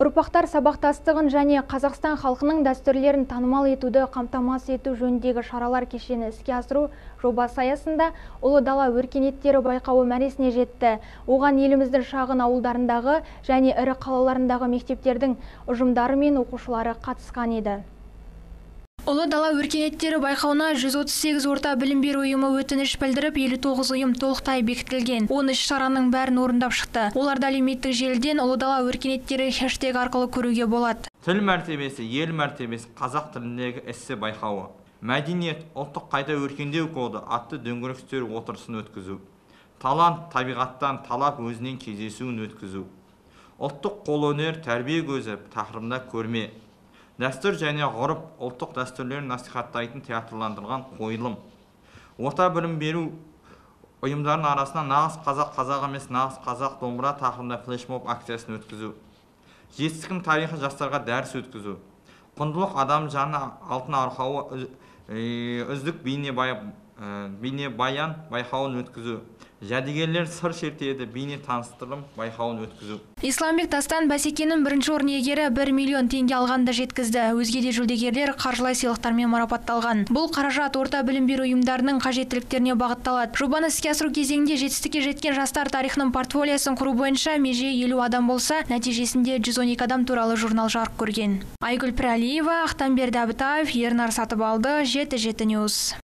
ұрпақтар сабақтастығын және қазақстан халқының дәстүрлерін танымал етуді қамтамасыз ету жөніндегі шаралар кешені іске асыру жобасы аясында ұлы дала өркениеттері байқауы мәресіне жетті. Оған еліміздің шағын ауылдарындағы және ірі қалаларындағы мектептердің ұжымдары мен оқушылары қатысқан еді. Ұлы дала өркениеттері байқауына 138 орта білім беру ұйымы өтініш білдіріп, 59 ұйым толықтай бекітілген. 13 шараның бәрін орындап шықты. Оларды әлеуметтік желіден Ұлы дала өркениеттері хештег арқылы көруге болады. Тіл мәртебесі, ел мәртебесі қазақ тіліндегі эссе байқауы. Мәдениет, ұлттық қайта өркендеу коды атты дөңгелек отырысын өткізу. Талант, табиғаттан талап өзінен кездесуін өткізу. Ұлттық қолөнер, тәрбие көзі тақырыбында көрме дәстүр және ғұрып ұлттық дәстүрлерін насихаттайтын театрландырған қойылым. Орта білім беру ұйымдарының арасында нағыз қазақ қазақ емес нағыз қазақ домбыра тақырыбында флешмоб акциясын өткізу жетістіктің тарихы жастарға дәріс өткізу құндылық адам жаны алтын арқауы үздік бейнебаян байқауын өткізу жәдігерлер сыр шертеді бейне таныстырылым байқауын өткізу. Исламбек тастан бәсекенің бірінші орын иегері 1 миллион теңге алғанды жеткізді. Өзге де жүлдегерлер қаржылай сыйлықтармен марапатталған. Бұл қаражат орта білім беру ұйымдарының қажеттіліктеріне бағытталады. Жобаны іске асыру кезеңінде жетістікке жеткен жастар тарихының портфолиосын құру бойынша меже елу адам болса нәтижесінде 112 адам туралы журнал жарық көрген. Айгүл пірәлиева ақтанберді әбітаев ернар сатыбалды жеті жеті ньюс